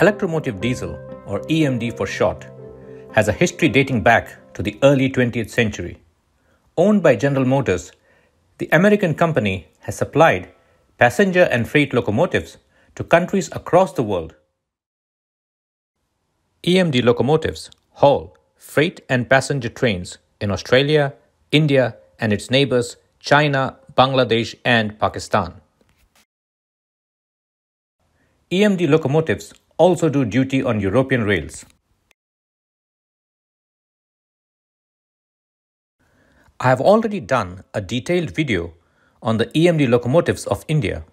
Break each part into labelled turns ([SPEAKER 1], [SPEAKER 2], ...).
[SPEAKER 1] Electromotive diesel, or EMD for short, has a history dating back to the early 20th century. Owned by General Motors, the American company has supplied passenger and freight locomotives to countries across the world. EMD locomotives haul freight and passenger trains in Australia, India, and its neighbors China, Bangladesh, and Pakistan. EMD locomotives also do duty on European rails. I have already done a detailed video on the EMD locomotives of India.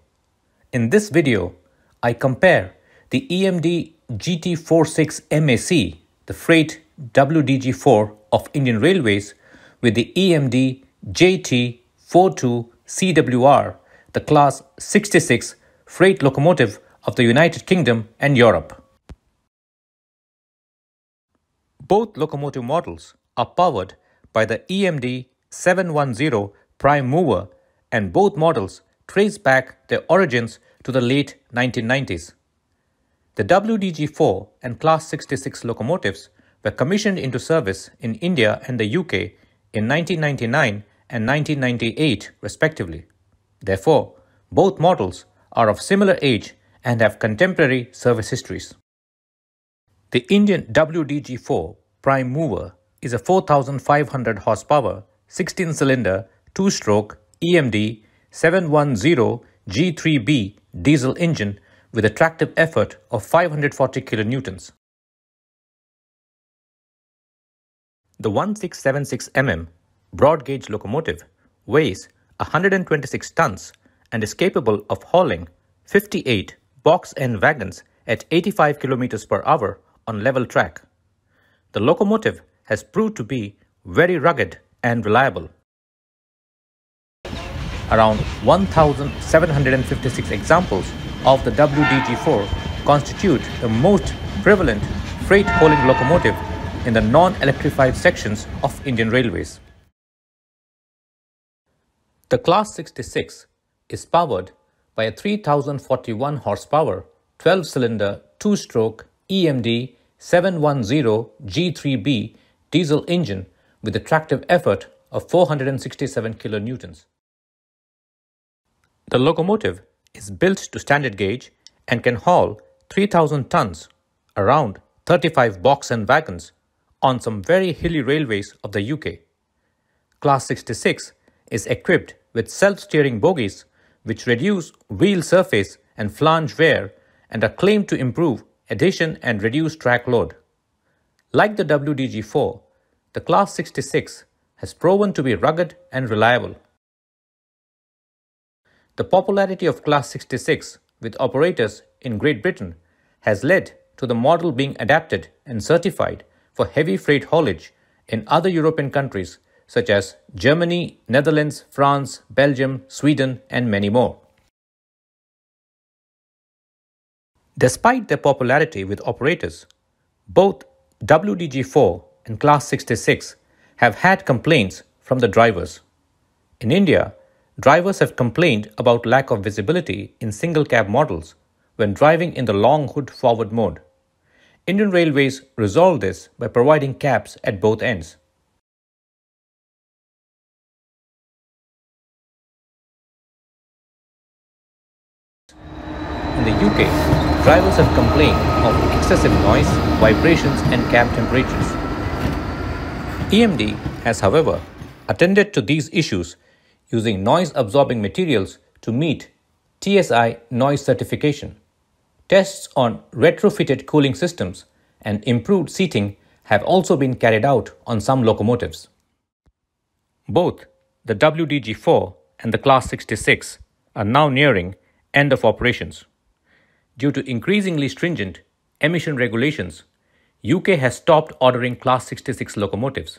[SPEAKER 1] In this video, I compare the EMD GT46 MAC, the freight WDG4 of Indian Railways, with the EMD JT42 CWR, the Class 66 freight locomotive of the United Kingdom and Europe. Both locomotive models are powered by the EMD 710 prime mover and both models trace back their origins to the late 1990s. The WDG4 and Class 66 locomotives were commissioned into service in India and the UK in 1999 and 1998 respectively. Therefore, both models are of similar age and have contemporary service histories. The Indian WDG4 prime mover is a 4500 horsepower 16 cylinder 2 stroke EMD 710 G3B diesel engine with a tractive effort of 540 kilonewtons. The 1676 mm broad gauge locomotive weighs 126 tons and is capable of hauling 58 BOXN wagons at 85 km per hour on level track. The locomotive has proved to be very rugged and reliable. Around 1,756 examples of the WDG4 constitute the most prevalent freight hauling locomotive in the non-electrified sections of Indian Railways. The Class 66 is powered by a 3041 horsepower 12 cylinder 2 stroke EMD 710 G3B diesel engine with a tractive effort of 467 kilonewtons. The locomotive is built to standard gauge and can haul 3000 tons, around 35 BOXN wagons, on some very hilly railways of the UK. Class 66 is equipped with self-steering bogies which reduce wheel surface and flange wear and are claimed to improve adhesion and reduce track load. Like the WDG4, the Class 66 has proven to be rugged and reliable. The popularity of Class 66 with operators in Great Britain has led to the model being adapted and certified for heavy freight haulage in other European countries such as Germany, Netherlands, France, Belgium, Sweden, and many more. Despite their popularity with operators, both WDG4 and Class 66 have had complaints from the drivers. In India, drivers have complained about lack of visibility in single cab models when driving in the long hood forward mode. Indian Railways resolved this by providing cabs at both ends. UK, drivers have complained of excessive noise, vibrations and cab temperatures. EMD has, however, attended to these issues using noise-absorbing materials to meet TSI noise certification. Tests on retrofitted cooling systems and improved seating have also been carried out on some locomotives. Both the WDG4 and the Class 66 are now nearing end of operations. Due to increasingly stringent emission regulations, UK has stopped ordering Class 66 locomotives.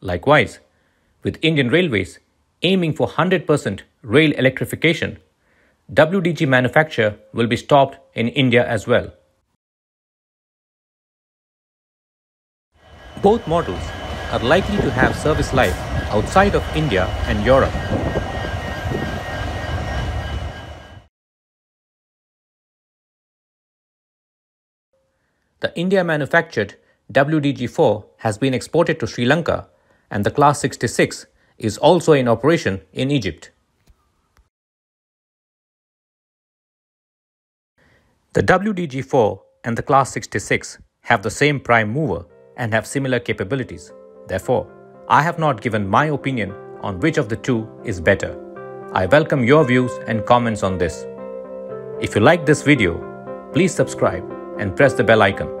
[SPEAKER 1] Likewise, with Indian Railways aiming for 100% rail electrification, WDG manufacture will be stopped in India as well. Both models are likely to have service life outside of India and Europe. The India manufactured WDG4 has been exported to Sri Lanka and the Class 66 is also in operation in Egypt. The WDG4 and the Class 66 have the same prime mover and have similar capabilities. Therefore, I have not given my opinion on which of the two is better. I welcome your views and comments on this. If you like this video, please subscribe and press the bell icon.